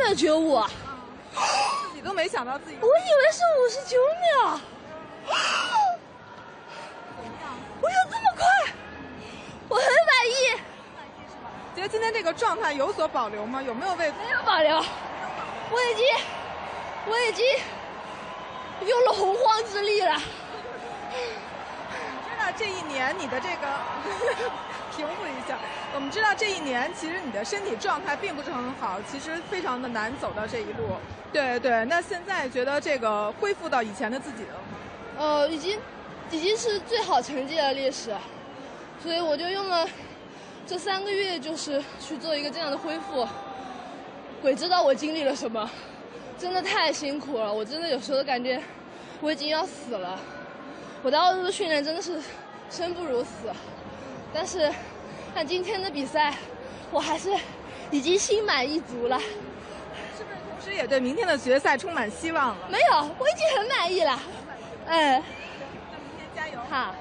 秒九五，自己都没想到自己。我以为是五十九秒。我有这么快？我很满意。觉得今天这个状态有所保留吗？有没有为？没有保留。我已经，我已经用了洪荒之力了。这一年你的这个 平复一下，我们知道这一年其实你的身体状态并不是很好，其实非常的难走到这一路。对对，那现在觉得这个恢复到以前的自己了吗？呃，已经已经是最好成绩的历史，所以我就用了这三个月，就是去做一个这样的恢复。鬼知道我经历了什么，真的太辛苦了，我真的有时候感觉我已经要死了。我的奥运训练真的是生不如死，但是看今天的比赛，我还是已经心满意足了。是不是同时也对明天的决赛充满希望了？没有，我已经很满意了。嗯，那明天加油！好。